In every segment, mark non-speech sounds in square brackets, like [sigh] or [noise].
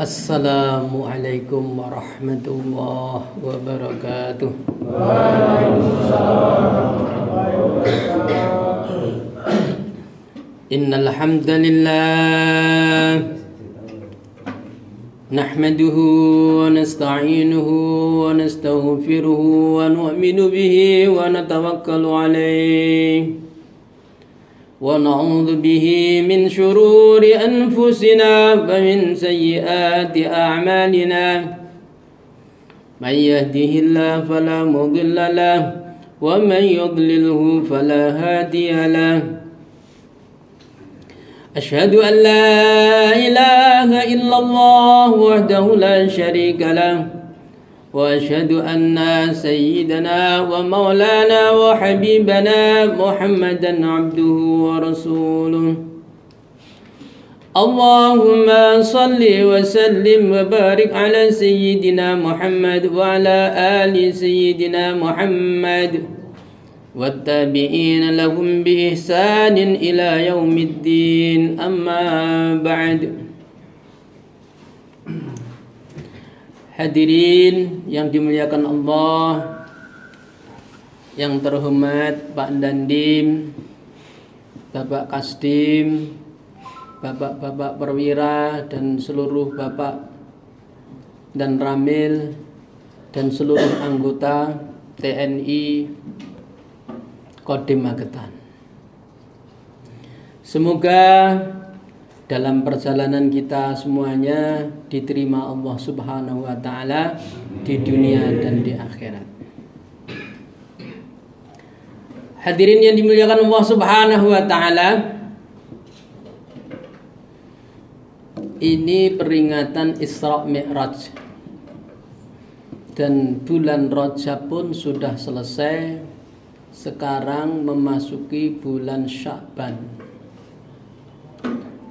السلام عليكم ورحمة الله وبركاته إن الحمد لله نحمده ونستعينه ونستغفره ونؤمن به ونتوكل عليه ونعوذ به من شرور أنفسنا ومن سيئات أعمالنا. من يهده الله فلا مضل له ومن يضلله فلا هادي له. أشهد أن لا إله إلا الله وحده لا شريك له. وأشهد أن سيدنا ومولانا وحبيبنا محمدا عبده ورسوله. اللهم صل وسلم وبارك على سيدنا محمد وعلى آل سيدنا محمد. والتابعين لهم بإحسان إلى يوم الدين. أما بعد. Hadirin yang dimuliakan Allah Yang terhormat Pak Dandim Bapak Kasdim Bapak-bapak perwira dan seluruh bapak dan ramil dan seluruh anggota TNI Kodim Magetan. Semoga dalam perjalanan kita semuanya diterima Allah Subhanahu wa taala di dunia dan di akhirat. Hadirin yang dimuliakan Allah Subhanahu wa taala, ini peringatan Isra Mi'raj. Dan bulan Rajab pun sudah selesai. Sekarang memasuki bulan Sya'ban.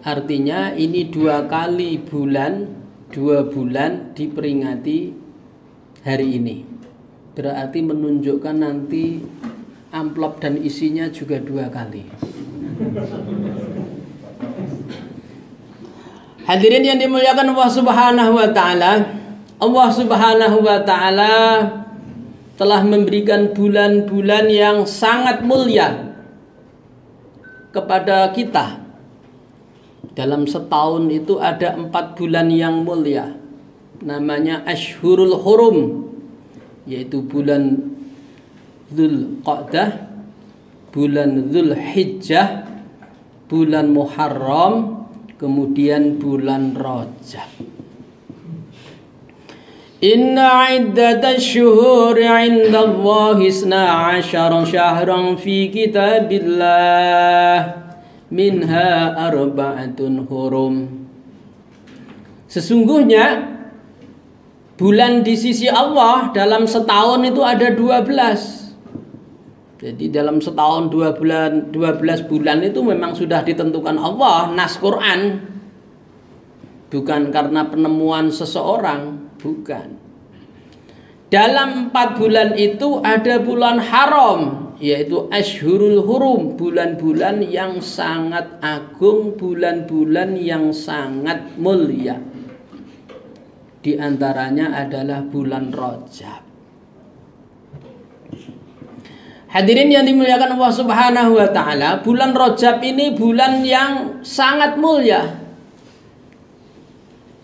Artinya ini dua kali bulan, dua bulan diperingati hari ini. Berarti menunjukkan nanti amplop dan isinya juga dua kali. Hadirin yang dimuliakan Allah Subhanahu wa taala, Allah Subhanahu wa taala telah memberikan bulan-bulan yang sangat mulia kepada kita dalam setahun itu ada empat bulan yang mulia. Namanya Ashurul Hurum yaitu bulan Dhul Qa'dah bulan Dhul Hijjah bulan Muharram kemudian bulan Rajab. Inna iddat syuhur inda Allah isna ashara syahran fi kitabillah minha arba'atun hurum. Sesungguhnya bulan di sisi Allah dalam setahun itu ada 12 jadi dalam setahun dua bulan 12 bulan itu memang sudah ditentukan Allah nas Quran. Bukan karena penemuan seseorang bukan. Dalam empat bulan itu ada bulan haram yaitu Ashurul Hurum, bulan-bulan yang sangat agung, bulan-bulan yang sangat mulia. Di antaranya adalah bulan Rajab. Hadirin yang dimuliakan Allah Subhanahu wa taala, bulan Rajab ini bulan yang sangat mulia.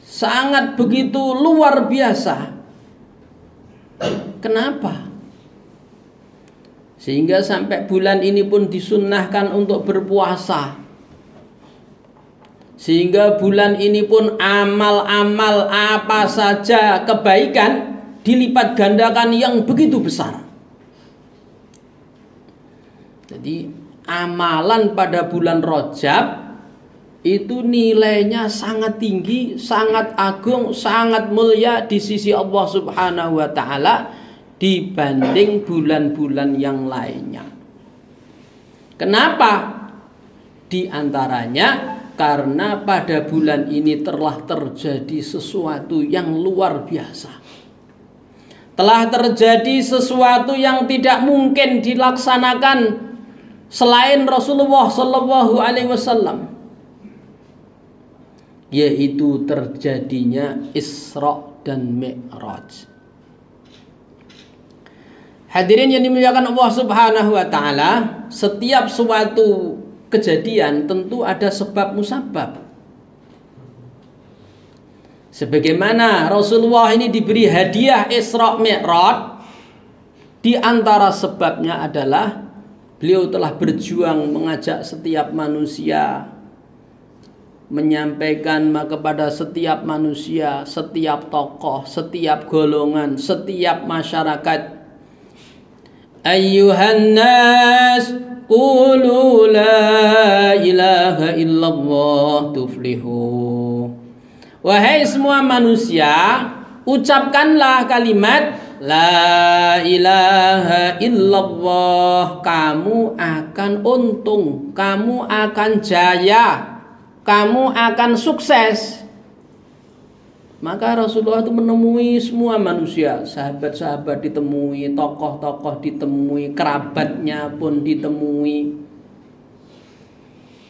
Sangat begitu luar biasa. Kenapa? Sehingga sampai bulan ini pun disunnahkan untuk berpuasa. Sehingga bulan ini pun amal-amal apa saja kebaikan dilipat gandakan yang begitu besar. Jadi amalan pada bulan Rojab itu nilainya sangat tinggi, sangat agung, sangat mulia di sisi Allah Subhanahu wa taala dibanding bulan-bulan yang lainnya. Kenapa? Di antaranya karena pada bulan ini telah terjadi sesuatu yang luar biasa. Telah terjadi sesuatu yang tidak mungkin dilaksanakan selain Rasulullah Shallallahu Alaihi Wasallam, yaitu terjadinya Isra dan Mi'raj. Hadirin yang dimuliakan Allah Subhanahu wa taala, setiap suatu kejadian tentu ada sebab musabab. Sebagaimana Rasulullah ini diberi hadiah Isra Mi'raj, di antara sebabnya adalah beliau telah berjuang mengajak setiap manusia menyampaikan kepada setiap manusia, setiap tokoh, setiap golongan, setiap masyarakat Ayuhan nas Qulu la ilaha illallah tuflihu. Wahai semua manusia Ucapkanlah kalimat La ilaha illallah Kamu akan untung Kamu akan jaya Kamu akan sukses maka Rasulullah itu menemui semua manusia, sahabat-sahabat ditemui, tokoh-tokoh ditemui, kerabatnya pun ditemui,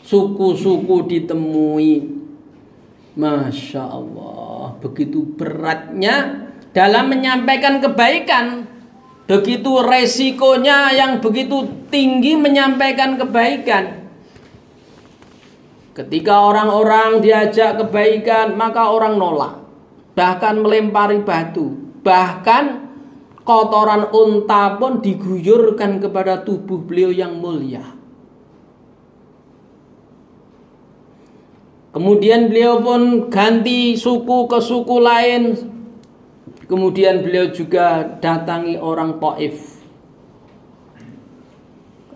suku-suku ditemui. Masya Allah, begitu beratnya dalam menyampaikan kebaikan, begitu resikonya yang begitu tinggi menyampaikan kebaikan. Ketika orang-orang diajak kebaikan, maka orang nolak bahkan melempari batu, bahkan kotoran unta pun diguyurkan kepada tubuh beliau yang mulia. Kemudian beliau pun ganti suku ke suku lain. Kemudian beliau juga datangi orang Taif.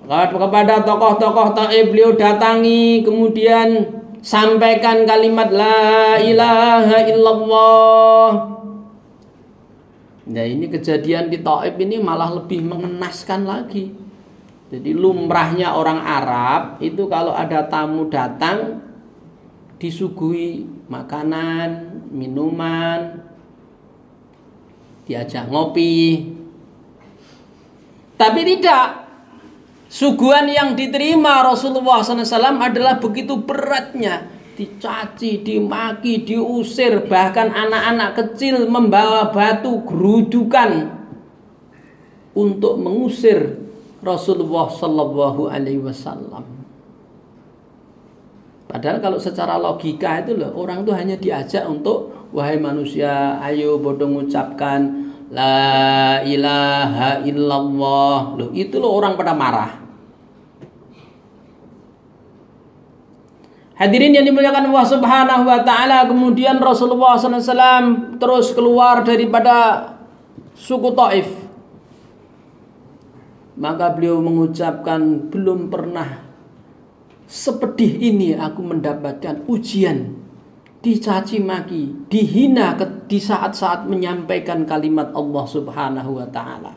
Kepada tokoh-tokoh Taif beliau datangi, kemudian sampaikan kalimat la ilaha illallah. Nah ini kejadian di Taif ini malah lebih mengenaskan lagi. Jadi lumrahnya orang Arab itu kalau ada tamu datang disuguhi makanan, minuman, diajak ngopi. Tapi tidak, Suguhan yang diterima Rasulullah SAW adalah begitu beratnya dicaci, dimaki, diusir, bahkan anak-anak kecil membawa batu gerudukan untuk mengusir Rasulullah Sallallahu Alaihi Wasallam. Padahal kalau secara logika itu loh orang tuh hanya diajak untuk wahai manusia, ayo bodoh mengucapkan La ilaha illallah. Loh, itu loh orang pada marah. Hadirin yang dimuliakan Allah Subhanahu wa taala, kemudian Rasulullah SAW terus keluar daripada suku Taif. Maka beliau mengucapkan belum pernah sepedih ini aku mendapatkan ujian dicaci maki, dihina di saat-saat menyampaikan kalimat Allah Subhanahu wa taala.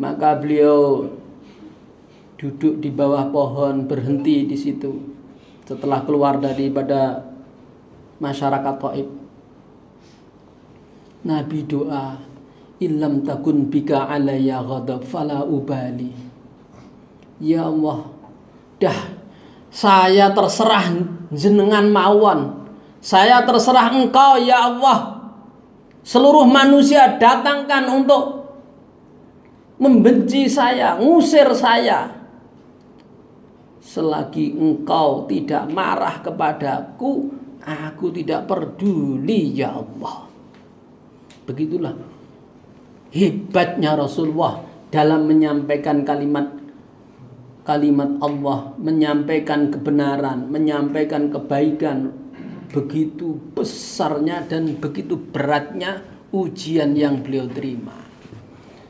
Maka beliau duduk di bawah pohon berhenti di situ setelah keluar daripada masyarakat Taif. Nabi doa, "Illam takun bika alayya ghadab fala ubali." Ya Allah, dah saya terserah jenengan mawon. Saya terserah engkau ya Allah. Seluruh manusia datangkan untuk membenci saya, ngusir saya. Selagi engkau tidak marah kepadaku, aku tidak peduli ya Allah. Begitulah hebatnya Rasulullah dalam menyampaikan kalimat kalimat Allah, menyampaikan kebenaran, menyampaikan kebaikan, begitu besarnya dan begitu beratnya ujian yang beliau terima.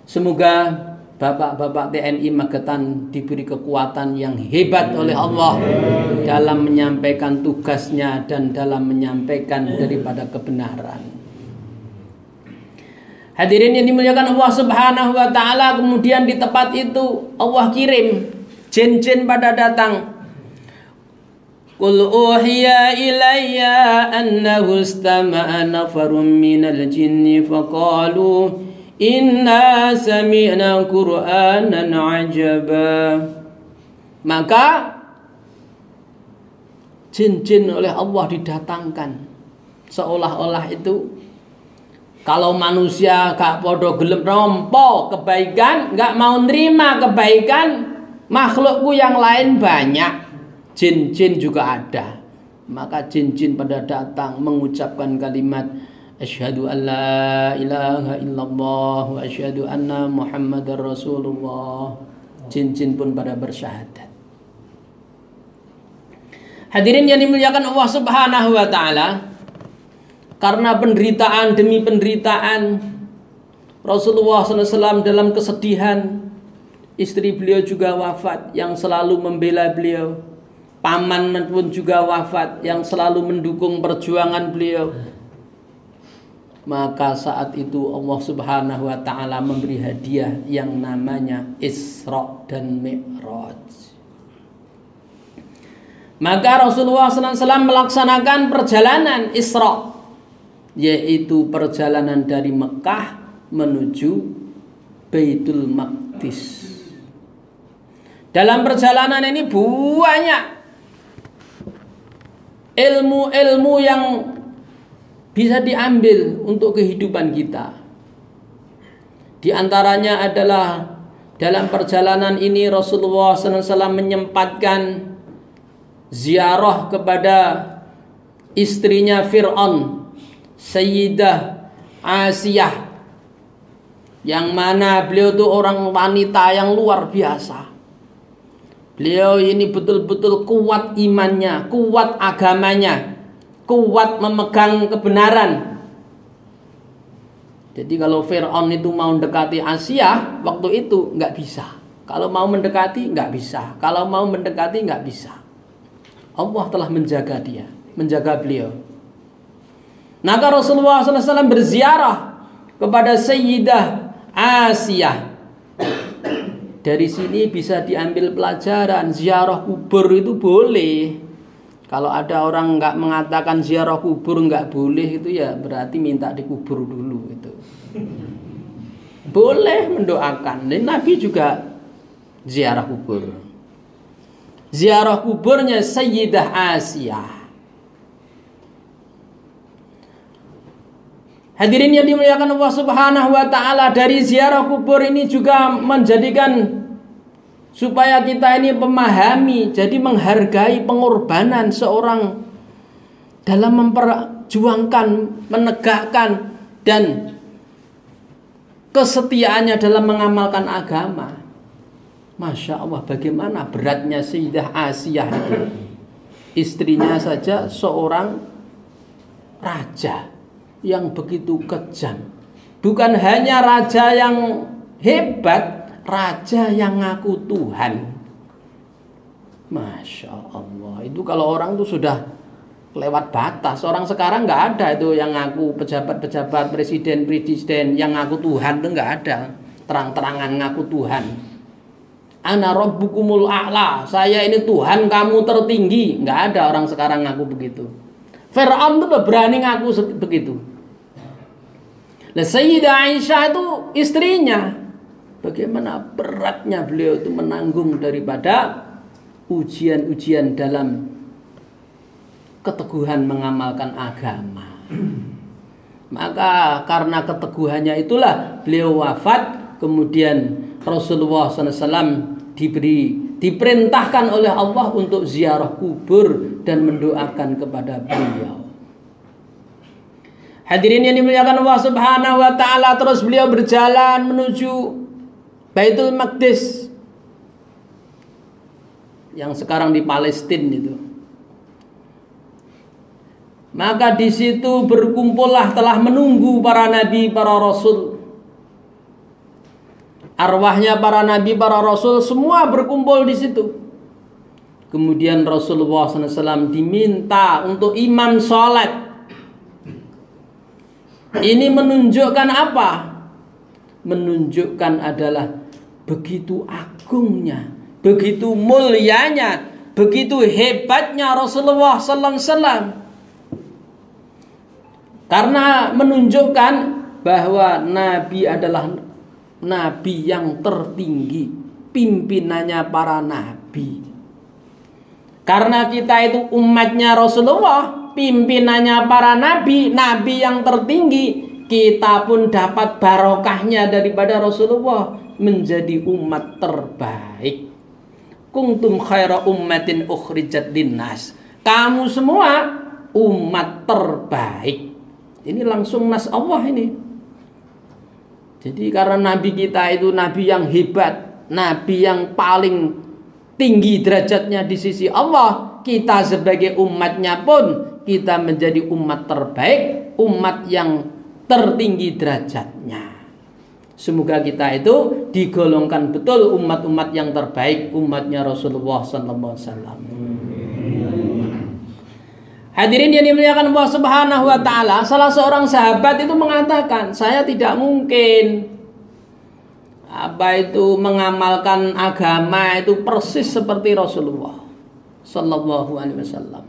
Semoga Bapak-bapak TNI Magetan diberi kekuatan yang hebat oleh Allah dalam menyampaikan tugasnya dan dalam menyampaikan daripada kebenaran. Hadirin yang dimuliakan Allah Subhanahu wa taala, kemudian di tempat itu Allah kirim Jin-jin pada datang. Qul uhiya ilayya annahu istama'a nafarun minal jinni faqalu inna sami'na qur'anan ajaba. Maka jin-jin oleh Allah didatangkan seolah-olah itu kalau manusia gak podo gelem rompo kebaikan, gak mau nerima kebaikan, makhlukku yang lain banyak. Jin-jin juga ada. Maka jin-jin pada datang mengucapkan kalimat Asyhadu an la ilaha illallah wa asyhadu anna Muhammadar Rasulullah. Jin-jin pun pada bersyahadat. Hadirin yang dimuliakan Allah Subhanahu wa taala, karena penderitaan demi penderitaan Rasulullah SAW dalam kesedihan istri beliau juga wafat yang selalu membela beliau paman pun juga wafat yang selalu mendukung perjuangan beliau maka saat itu Allah Subhanahu wa taala memberi hadiah yang namanya Isra dan Mi'raj. Maka Rasulullah SAW melaksanakan perjalanan Isra yaitu perjalanan dari Mekah menuju Baitul Maqdis. Dalam perjalanan ini banyak ilmu-ilmu yang bisa diambil untuk kehidupan kita. Di antaranya adalah dalam perjalanan ini Rasulullah SAW menyempatkan ziarah kepada istrinya Fir'aun Sayyidah Asiyah yang mana beliau itu orang wanita yang luar biasa. Beliau ini betul-betul kuat imannya, kuat agamanya, kuat memegang kebenaran. Jadi kalau Fir'aun itu mau mendekati Asia, waktu itu nggak bisa. Kalau mau mendekati nggak bisa. Kalau mau mendekati nggak bisa. Allah telah menjaga dia, menjaga beliau. Maka Rasulullah SAW berziarah kepada Sayyidah Asiyah. Dari sini bisa diambil pelajaran ziarah kubur itu boleh. Kalau ada orang nggak mengatakan ziarah kubur nggak boleh itu ya berarti minta dikubur dulu itu. Boleh mendoakan. Dan Nabi juga ziarah kubur. Ziarah kuburnya Sayyidah Asiyah. Hadirin yang dimuliakan Allah Subhanahu wa taala dari ziarah kubur ini juga menjadikan supaya kita ini memahami jadi menghargai pengorbanan seorang dalam memperjuangkan, menegakkan dan kesetiaannya dalam mengamalkan agama. Masya Allah bagaimana beratnya Sayyidah Asiyah itu. Istrinya saja seorang raja yang begitu kejam. Bukan hanya raja yang hebat, raja yang ngaku Tuhan. Masya Allah, itu kalau orang tuh sudah lewat batas. Orang sekarang nggak ada itu yang ngaku pejabat-pejabat presiden presiden yang ngaku Tuhan itu nggak ada. Terang-terangan ngaku Tuhan. Ana rabbukumul a'la. Saya ini Tuhan kamu tertinggi. Nggak ada orang sekarang ngaku begitu. Fir'aun tuh berani ngaku begitu. Nah Sayyidah Aisyah itu istrinya. Bagaimana beratnya beliau itu menanggung daripada ujian-ujian dalam keteguhan mengamalkan agama. Maka karena keteguhannya itulah beliau wafat, kemudian Rasulullah SAW diberi diperintahkan oleh Allah untuk ziarah kubur dan mendoakan kepada beliau. Hadirin yang dimuliakan Allah Subhanahu wa taala terus beliau berjalan menuju Baitul Maqdis yang sekarang di Palestina itu. Maka di situ berkumpullah telah menunggu para nabi, para rasul. Arwahnya para nabi, para rasul semua berkumpul di situ. Kemudian Rasulullah SAW diminta untuk imam sholat ini menunjukkan apa? Menunjukkan adalah begitu agungnya, begitu mulianya, begitu hebatnya Rasulullah sallallahu alaihi. Karena menunjukkan bahwa nabi adalah nabi yang tertinggi, pimpinannya para nabi. Karena kita itu umatnya Rasulullah, pimpinannya para nabi, nabi yang tertinggi, kita pun dapat barokahnya daripada Rasulullah menjadi umat terbaik. Kuntum khaira ummatin ukhrijat linnas. Kamu semua umat terbaik. Ini langsung nas Allah ini. Jadi karena nabi kita itu nabi yang hebat, nabi yang paling tinggi derajatnya di sisi Allah, kita sebagai umatnya pun kita menjadi umat terbaik, umat yang tertinggi derajatnya. Semoga kita itu digolongkan betul umat-umat yang terbaik, umatnya Rasulullah wasallam. Hadirin yang dimuliakan Allah Subhanahu wa taala, salah seorang sahabat itu mengatakan, "Saya tidak mungkin apa itu mengamalkan agama itu persis seperti Rasulullah sallallahu alaihi wasallam."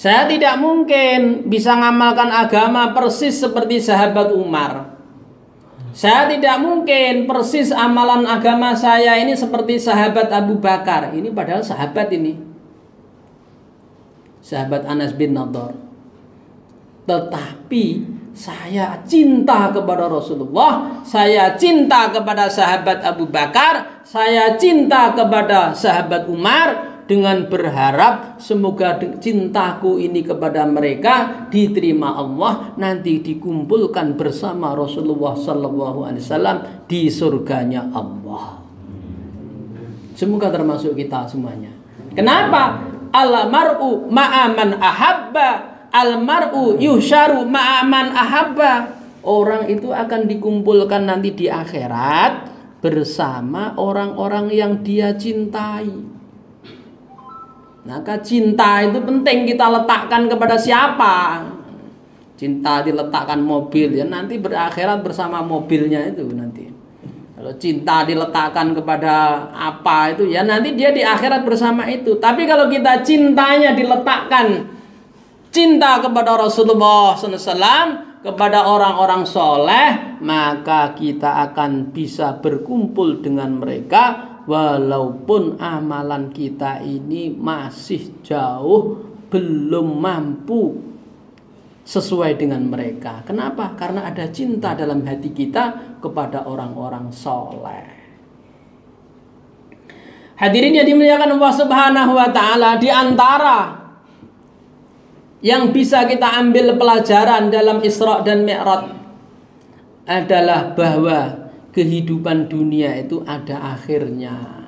Saya tidak mungkin bisa mengamalkan agama persis seperti sahabat Umar. Saya tidak mungkin persis amalan agama saya ini seperti sahabat Abu Bakar. Ini padahal sahabat ini. Sahabat Anas bin Nador. Tetapi saya cinta kepada Rasulullah, saya cinta kepada sahabat Abu Bakar, saya cinta kepada sahabat Umar, dengan berharap semoga cintaku ini kepada mereka diterima Allah nanti dikumpulkan bersama Rasulullah Sallallahu Alaihi Wasallam di surganya Allah. Semoga termasuk kita semuanya. Kenapa? Al mar'u ma'aman ahabba al mar'u yuhsyaru ma'aman ahabba. Orang itu akan dikumpulkan nanti di akhirat bersama orang-orang yang dia cintai. Maka cinta itu penting kita letakkan kepada siapa? Cinta diletakkan mobil ya nanti berakhirat bersama mobilnya itu nanti. Kalau cinta diletakkan kepada apa itu ya nanti dia di akhirat bersama itu. Tapi kalau kita cintanya diletakkan cinta kepada Rasulullah SAW kepada orang-orang soleh maka kita akan bisa berkumpul dengan mereka walaupun amalan kita ini masih jauh belum mampu sesuai dengan mereka. Kenapa? Karena ada cinta dalam hati kita kepada orang-orang soleh. Hadirin yang dimuliakan Allah Subhanahu wa taala di antara yang bisa kita ambil pelajaran dalam Isra dan Mi'raj adalah bahwa kehidupan dunia itu ada akhirnya.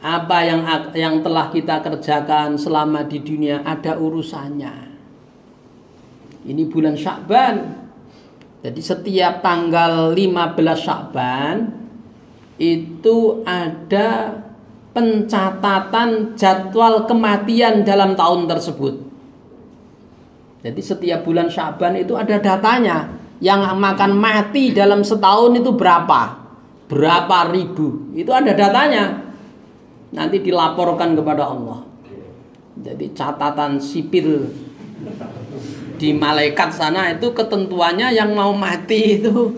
Apa yang yang telah kita kerjakan selama di dunia ada urusannya. Ini bulan Syakban. Jadi setiap tanggal 15 Syakban itu ada pencatatan jadwal kematian dalam tahun tersebut. Jadi setiap bulan Syakban itu ada datanya yang makan mati dalam setahun itu berapa? Berapa ribu? Itu ada datanya. Nanti dilaporkan kepada Allah. Jadi catatan sipil di malaikat sana itu ketentuannya yang mau mati itu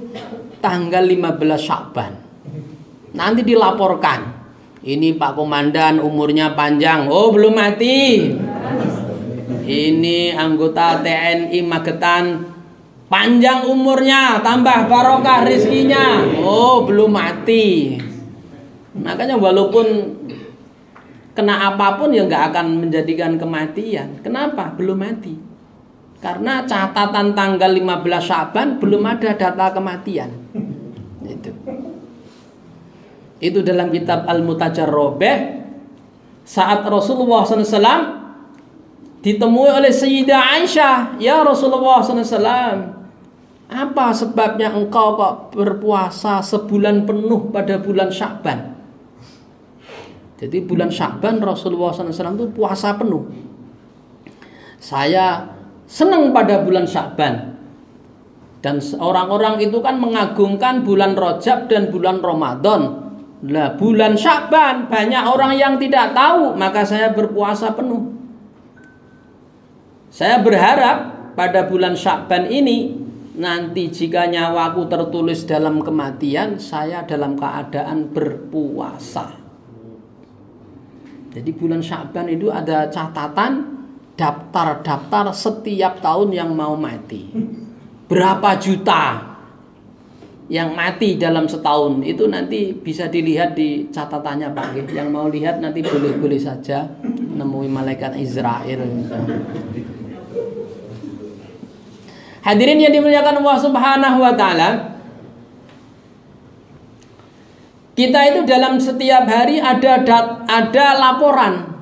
tanggal 15 Syakban. Nanti dilaporkan. Ini Pak Komandan umurnya panjang. Oh, belum mati. Ini anggota TNI Magetan Panjang umurnya, tambah barokah rizkinya. Oh, belum mati. Makanya walaupun kena apa pun ya nggak akan menjadikan kematian. Kenapa? Belum mati. Karena catatan tanggal 15 Syaban belum ada data kematian. Itu. Itu dalam kitab Al-Mutajarrobeh saat Rasulullah SAW ditemui oleh Sayyidah Aisyah, "Ya Rasulullah SAW, apa sebabnya engkau kok berpuasa sebulan penuh pada bulan Syakban? Jadi bulan Syakban Rasulullah SAW itu puasa penuh. Saya senang pada bulan Syakban. Dan orang-orang itu kan mengagungkan bulan Rojab dan bulan Ramadan. Lah bulan Syakban banyak orang yang tidak tahu, maka saya berpuasa penuh. Saya berharap pada bulan Syakban ini nanti jika nyawaku tertulis dalam kematian, saya dalam keadaan berpuasa. Jadi bulan Syaban itu ada catatan daftar-daftar setiap tahun yang mau mati. Berapa juta yang mati dalam setahun itu nanti bisa dilihat di catatannya Pak Yang mau lihat nanti boleh-boleh saja nemui malaikat Israel. Hadirin yang dimuliakan Allah Subhanahu wa taala. Kita itu dalam setiap hari ada ada laporan.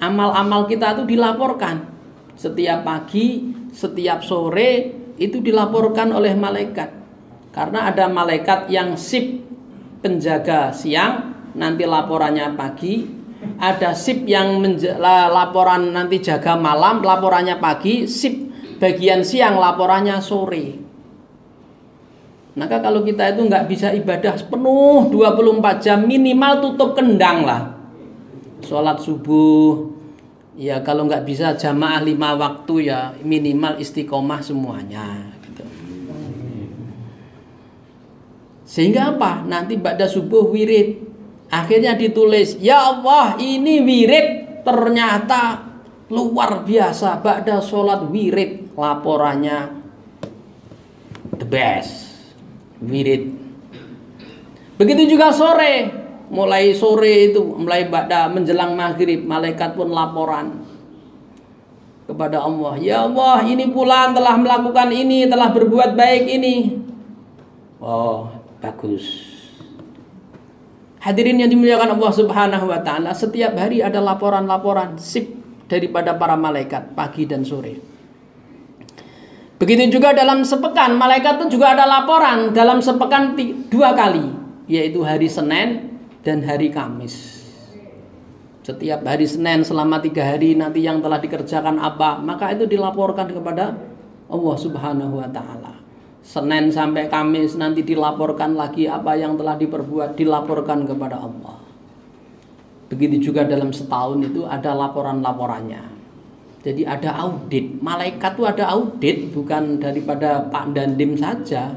Amal-amal kita itu dilaporkan. Setiap pagi, setiap sore itu dilaporkan oleh malaikat. Karena ada malaikat yang sip penjaga siang, nanti laporannya pagi. Ada sip yang laporan nanti jaga malam, laporannya pagi. Sip bagian siang, laporannya sore. Maka kalau kita itu nggak bisa ibadah penuh 24 jam minimal tutup kendang lah. Sholat subuh, ya kalau nggak bisa jamaah lima waktu ya minimal istiqomah semuanya. Sehingga apa? Nanti pada subuh wirid. Akhirnya ditulis, "Ya Allah, ini wirid ternyata luar biasa. Ba'da sholat wirid laporannya the best. Wirid. Begitu juga sore. Mulai sore itu, mulai pada menjelang maghrib, malaikat pun laporan kepada Allah. Ya Allah, ini pulang telah melakukan ini, telah berbuat baik ini. Oh, bagus. Hadirin yang dimuliakan Allah Subhanahu wa taala, setiap hari ada laporan-laporan sip daripada para malaikat pagi dan sore. Begitu juga dalam sepekan, malaikat itu juga ada laporan dalam sepekan dua kali, yaitu hari Senin dan hari Kamis. Setiap hari Senin selama tiga hari nanti yang telah dikerjakan apa, maka itu dilaporkan kepada Allah Subhanahu wa Ta'ala. Senin sampai Kamis nanti dilaporkan lagi apa yang telah diperbuat dilaporkan kepada Allah. Begitu juga dalam setahun itu ada laporan-laporannya. Jadi ada audit. Malaikat itu ada audit bukan daripada Pak Dandim saja.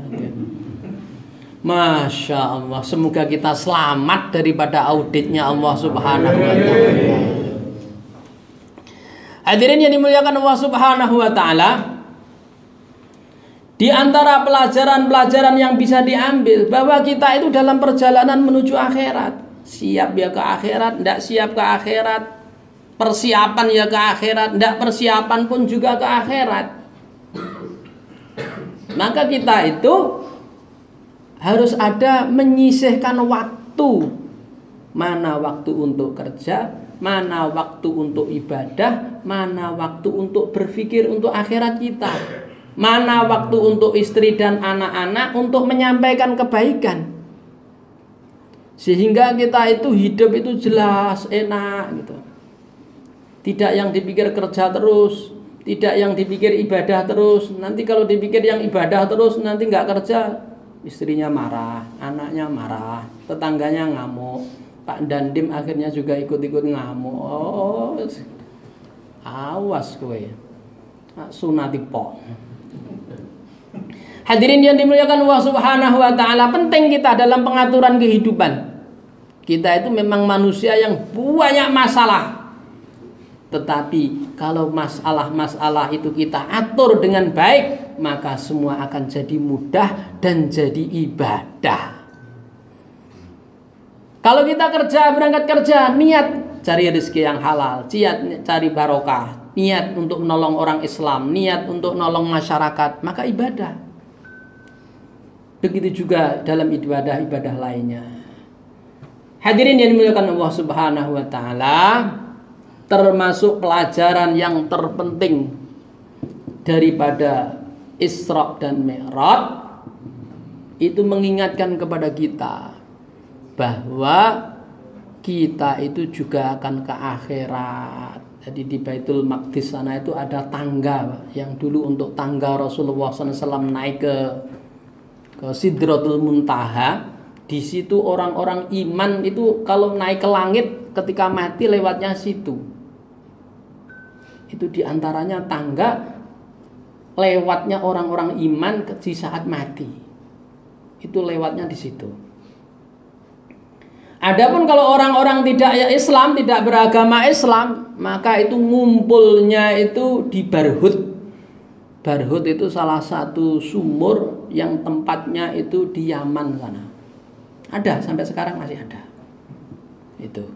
Masya Allah. Semoga kita selamat daripada auditnya Allah Subhanahu wa taala. Hadirin yang dimuliakan Allah Subhanahu wa taala, di antara pelajaran-pelajaran yang bisa diambil bahwa kita itu dalam perjalanan menuju akhirat. Siap ya ke akhirat, tidak siap ke akhirat. Persiapan ya ke akhirat, tidak persiapan pun juga ke akhirat. Maka kita itu harus ada menyisihkan waktu. Mana waktu untuk kerja, mana waktu untuk ibadah, mana waktu untuk berpikir untuk akhirat kita mana waktu untuk istri dan anak-anak untuk menyampaikan kebaikan sehingga kita itu hidup itu jelas enak gitu tidak yang dipikir kerja terus tidak yang dipikir ibadah terus. Nanti kalau dipikir yang ibadah terus nanti nggak kerja istrinya marah anaknya marah tetangganya ngamuk. Pak Dandim akhirnya juga ikut-ikut ngamuk. Oh awas kowe. Sunati pok. Hadirin yang dimuliakan Allah Subhanahu wa taala, penting kita dalam pengaturan kehidupan. Kita itu memang manusia yang banyak masalah. Tetapi kalau masalah-masalah itu kita atur dengan baik, maka semua akan jadi mudah dan jadi ibadah. Kalau kita kerja, berangkat kerja, niat cari rezeki yang halal, niat cari barokah, niat untuk menolong orang Islam, niat untuk menolong masyarakat, maka ibadah. Begitu juga dalam ibadah-ibadah lainnya. Hadirin yang dimuliakan Allah Subhanahu wa taala, termasuk pelajaran yang terpenting daripada Isra dan Mi'raj itu mengingatkan kepada kita bahwa kita itu juga akan ke akhirat. Jadi di Baitul Maqdis sana itu ada tangga yang dulu untuk tangga Rasulullah SAW naik ke ke Sidratul Muntaha di situ orang-orang iman itu kalau naik ke langit ketika mati lewatnya situ itu di antaranya tangga lewatnya orang-orang iman di saat mati itu lewatnya di situ Adapun kalau orang-orang tidak ya Islam, tidak beragama Islam, maka itu ngumpulnya itu di Barhut. Barhut itu salah satu sumur yang tempatnya itu di Yaman sana. Ada sampai sekarang masih ada. Itu.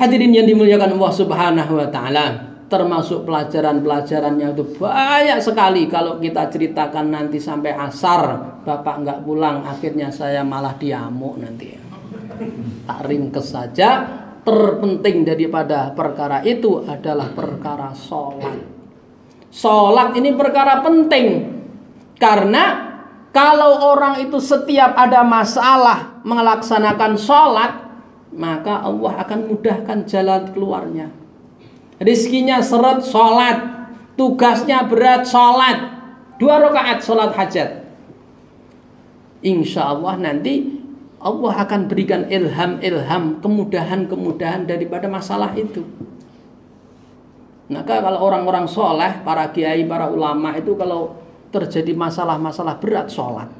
Hadirin yang dimuliakan Allah Subhanahu wa taala termasuk pelajaran-pelajarannya itu banyak sekali. Kalau kita ceritakan nanti sampai asar bapak nggak pulang akhirnya saya malah diamuk nanti. Tak ringkes saja terpenting daripada perkara itu adalah perkara sholat. Sholat ini perkara penting karena kalau orang itu setiap ada masalah melaksanakan sholat maka Allah akan mudahkan jalan keluarnya Rizkinya seret sholat. Tugasnya berat sholat. Dua rakaat sholat hajat. Insya Allah nanti Allah akan berikan ilham-ilham, kemudahan-kemudahan daripada masalah itu. Maka kalau orang-orang sholat, para kiai, para ulama itu kalau terjadi masalah-masalah berat sholat.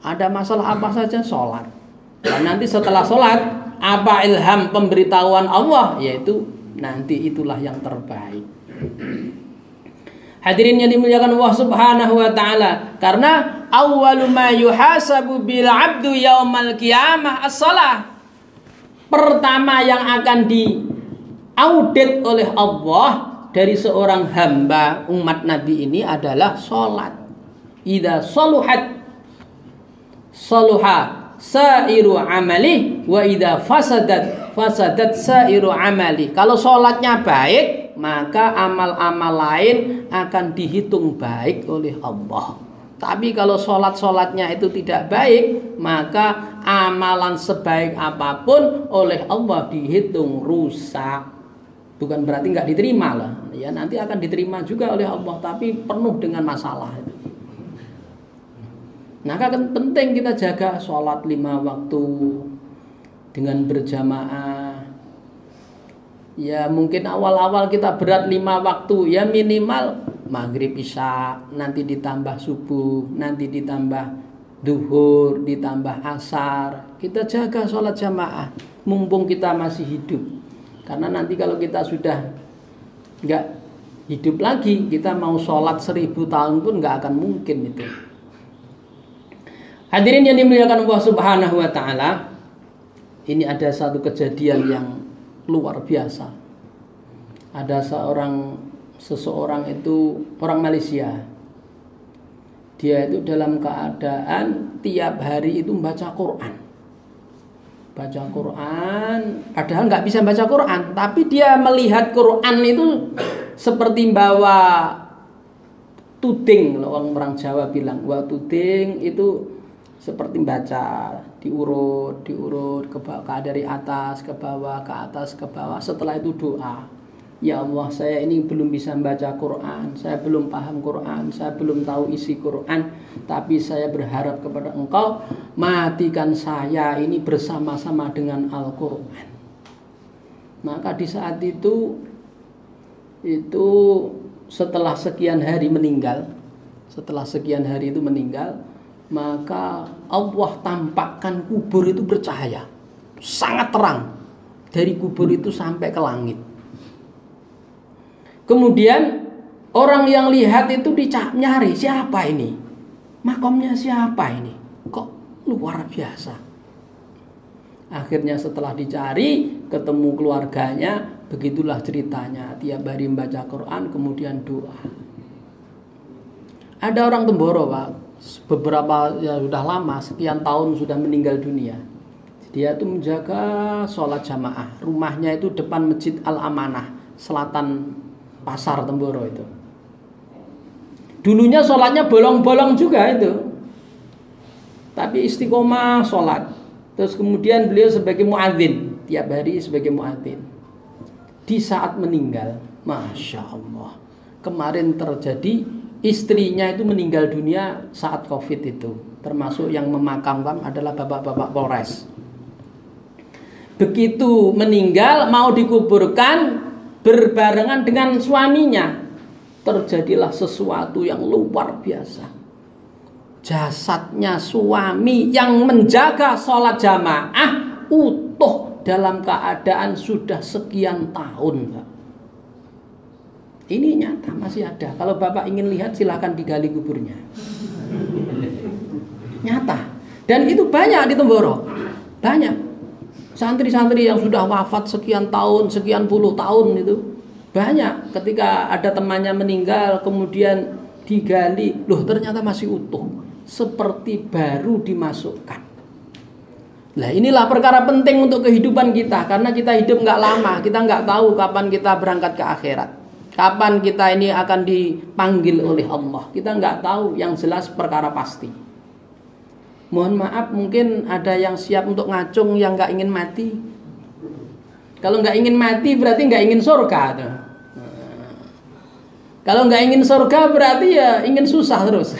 Ada masalah apa saja sholat. Dan nanti setelah sholat, apa ilham pemberitahuan Allah? Yaitu nanti itulah yang terbaik. Hadirin yang dimuliakan Allah Subhanahu wa taala, karena awwalu ma yuhasabu bil 'abdu yaumal qiyamah as-shalah. Pertama yang akan diaudit oleh Allah dari seorang hamba umat Nabi ini adalah salat. Idza saluhat saluha sairu amali wa idza fasadat fasadat sairu amali. Kalau sholatnya baik, maka amal-amal lain akan dihitung baik oleh Allah. Tapi kalau sholat-sholatnya itu tidak baik, maka amalan sebaik apa pun oleh Allah dihitung rusak. Bukan berarti nggak diterima lah. Ya nanti akan diterima juga oleh Allah, tapi penuh dengan masalah. Maka kan penting kita jaga sholat lima waktu, dengan berjamaah. Ya mungkin awal-awal kita berat lima waktu. Ya minimal maghrib isya nanti ditambah subuh nanti ditambah duhur ditambah asar. Kita jaga sholat jamaah mumpung kita masih hidup. Karena nanti kalau kita sudah nggak hidup lagi kita mau sholat seribu tahun pun nggak akan mungkin itu hadirin yang dimuliakan Allah Subhanahu Wa Taala ini ada satu kejadian yang luar biasa. Ada seorang seseorang itu orang Malaysia. Dia itu dalam keadaan tiap hari itu membaca Quran. Baca Quran, padahal nggak bisa baca Quran, tapi dia melihat Quran itu seperti bawa tuding, orang orang Jawa bilang, bawa tuding itu seperti baca diurut diurut ke bawah dari atas ke bawah ke atas ke bawah. Setelah itu doa. Ya Allah saya ini belum bisa membaca Quran. Saya belum paham Quran. Saya belum tahu isi Quran. Tapi saya berharap kepada engkau matikan saya ini bersama-sama dengan Al-Quran. Maka di saat itu itu setelah sekian hari meninggal setelah sekian hari itu meninggal maka Allah tampakkan kubur itu bercahaya. Sangat terang. Dari kubur itu sampai ke langit. Kemudian orang yang lihat itu dicap nyari siapa ini? Makomnya siapa ini? Kok luar biasa? Akhirnya setelah dicari ketemu keluarganya begitulah ceritanya. Tiap hari membaca Quran kemudian doa. Ada orang Temboro pak beberapa ya sudah lama sekian tahun sudah meninggal dunia. Dia itu menjaga sholat jamaah. Rumahnya itu depan masjid al amanah selatan pasar Temboro itu. Dulunya sholatnya bolong-bolong juga itu. Tapi istiqomah sholat. Terus kemudian beliau sebagai muadzin tiap hari sebagai muadzin. Di saat meninggal masya Allah kemarin terjadi istrinya itu meninggal dunia saat covid itu. Termasuk yang memakamkan adalah bapak-bapak Polres. Begitu meninggal mau dikuburkan berbarengan dengan suaminya terjadilah sesuatu yang luar biasa. Jasadnya suami yang menjaga sholat jamaah utuh dalam keadaan sudah sekian tahun Pak. Ini nyata masih ada. Kalau Bapak ingin lihat silahkan digali kuburnya. Nyata. Dan itu banyak di Temboro. Banyak. Santri-santri yang sudah wafat sekian tahun, sekian puluh tahun itu. Banyak. Ketika ada temannya meninggal, kemudian digali. Loh ternyata masih utuh. Seperti baru dimasukkan. Nah inilah perkara penting untuk kehidupan kita karena kita hidup nggak lama, kita nggak tahu kapan kita berangkat ke akhirat. Kapan kita ini akan dipanggil oleh Allah? Kita nggak tahu. Yang jelas perkara pasti. Mohon maaf, mungkin ada yang siap untuk ngacung yang nggak ingin mati. Kalau nggak ingin mati berarti nggak ingin surga. Kalau nggak ingin surga berarti ya ingin susah terus.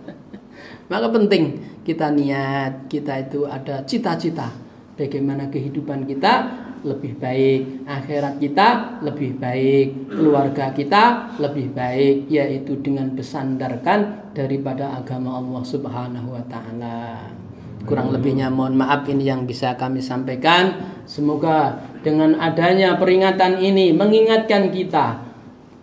[laughs] Maka penting kita niat, kita itu ada cita-cita bagaimana kehidupan kita lebih baik, akhirat kita lebih baik, keluarga kita lebih baik, yaitu dengan besandarkan daripada agama Allah Subhanahu wa taala. Kurang lebihnya mohon maaf ini yang bisa kami sampaikan. Semoga dengan adanya peringatan ini mengingatkan kita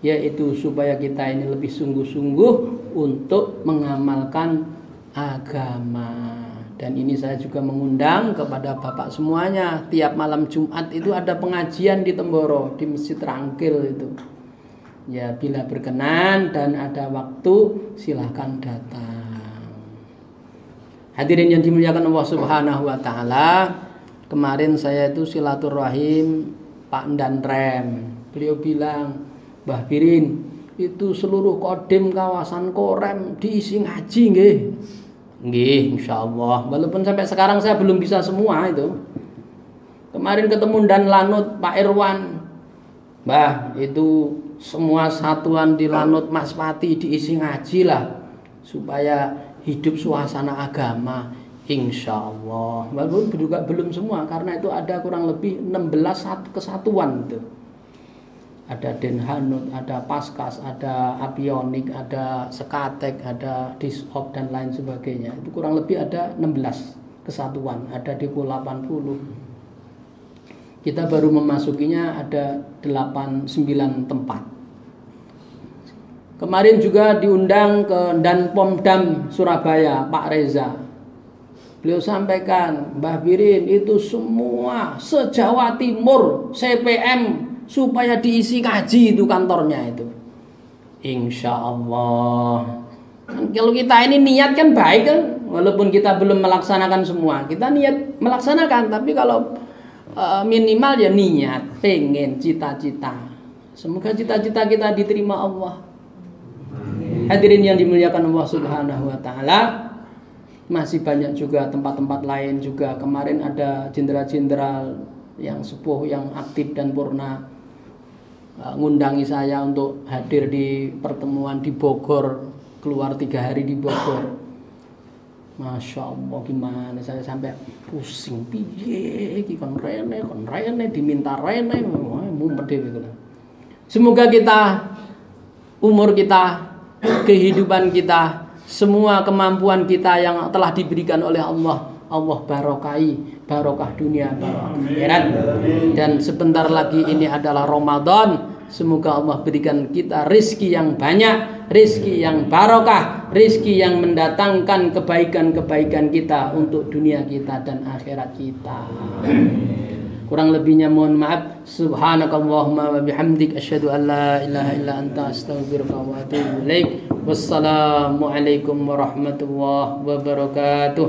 yaitu supaya kita ini lebih sungguh-sungguh untuk mengamalkan agama. Dan ini saya juga mengundang kepada Bapak semuanya Tiap malam Jumat itu ada pengajian di Temboro Di Masjid Rangkil itu Ya bila berkenan dan ada waktu silahkan datang Hadirin yang dimuliakan Allah Subhanahu wa taala. Kemarin saya itu silaturahim Pak Dan Rem. Beliau bilang, "Mbah Birin, itu seluruh kodim kawasan Korem diisi ngaji nggih." Nggih, insya Allah. Walaupun sampai sekarang saya belum bisa semua itu. Kemarin ketemu dan Lanut Pak Irwan. Mbah, itu semua satuan di Lanut Mas Pati diisi ngaji lah. Supaya hidup suasana agama. Insya Allah. Walaupun juga belum semua karena itu ada kurang lebih 16 kesatuan itu ada Denhanut, ada Paskas, ada Avionik, ada Sekatek, ada Disop dan lain sebagainya. Itu kurang lebih ada 16 kesatuan, ada di 80. Kita baru memasukinya ada 8 9 tempat. Kemarin juga diundang ke Dan Pomdam Surabaya, Pak Reza. Beliau sampaikan, Mbah Birin itu semua se-Jawa Timur, CPM supaya diisi kaji itu kantornya itu. Insya Allah. Kalau kita ini niat kan baik kan, walaupun kita belum melaksanakan semua, kita niat melaksanakan. Tapi kalau uh, minimal ya niat, pengen, cita-cita. Semoga cita-cita kita diterima Allah. Hadirin yang dimuliakan Allah Subhanahu Wa Taala, masih banyak juga tempat-tempat lain juga. Kemarin ada jenderal-jenderal yang sepuh, yang aktif dan purna ngundangi saya untuk hadir di pertemuan di Bogor keluar tiga hari di Bogor. Masya Allah gimana saya sampai pusing. Piye iki kon rene kon rene diminta rene. Mumpet dhewe Semoga kita umur kita kehidupan kita semua kemampuan kita yang telah diberikan oleh Allah Allah barokai barokah dunia barokah akhirat. Dan sebentar lagi ini adalah Ramadan. Semoga Allah berikan kita rizki yang banyak rizki yang barokah rizki yang mendatangkan kebaikan-kebaikan kita untuk dunia kita dan akhirat kita kurang lebihnya mohon maaf. Subhanakallahumma wa bihamdik. Asyhadu an la ilaha illa anta. Astaghfiruka wa atubu ilaik. Wassalamu alaikum warahmatullahi wabarakatuh